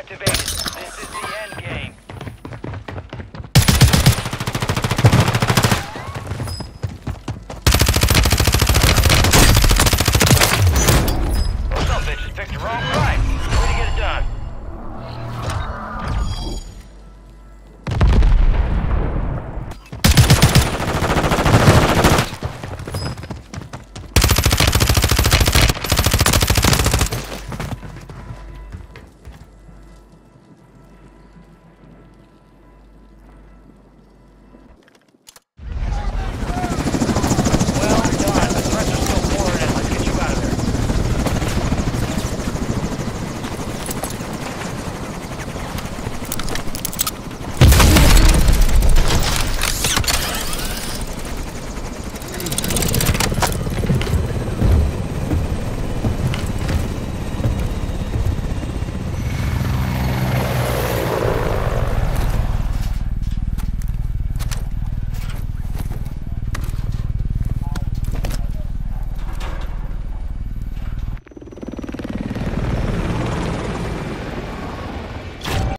activated. This is the end game. Some bitches picked the wrong ride.